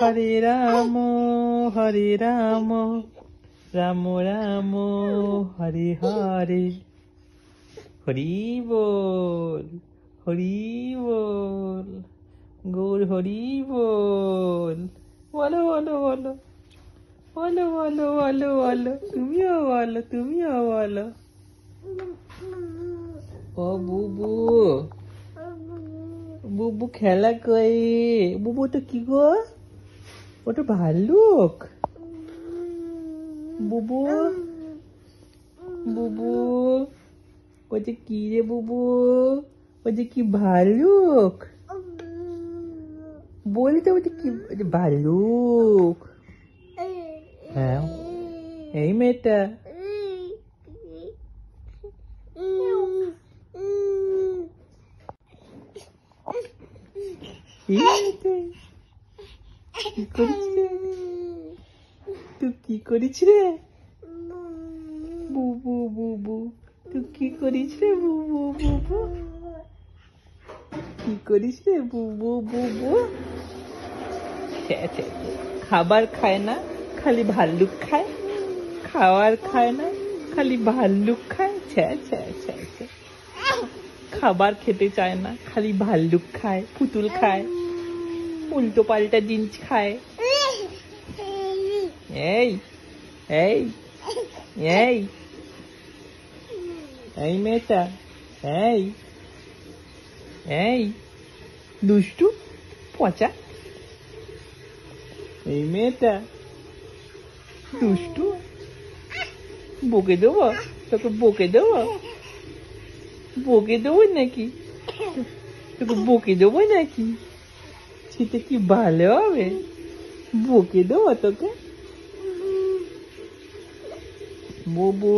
হরে রাম হরে রাম। রাম রাম হরে হরে। হরি বল হরি বল। গৌর হরি বল। বলো বলো বলো। বলো বলো বলো বলো। তুমিও বলো তুমিও বলো। ও বুবু। বুবু খেলা করে। বুবু তো কি গো? ওটা ভাল্লুক। বুবু। বুবু। ওটা কি রে বুবু? ওটা কি ভাল্লুক। বলতে ওটা কি ওটা ভাল্লুক। হ্যাঁ। এই মেয়েটা। এই মেয়েটা কি কি। খাবার খায় না, খালি ভাল্লুক খায়। খাওয়ার খায় না, খালি ভাল্লুক খায়। খাবার খেতে চায় না, খালি ভাল্লুক খায়, পুতুল খায়। উল্টো পাল্টা জিনিস খায়। এই এই এই এই মেয়েটা, এই এই, দুষ্টু, পচা। এই মেয়েটা, দুষ্টু। বকে দেবো? তোকে বকে দেবো? বকে দেবো নাকি? তোকে বকে দেবো নাকি? সেটা কি ভালো হবে বকে দেবো তোকে বুবু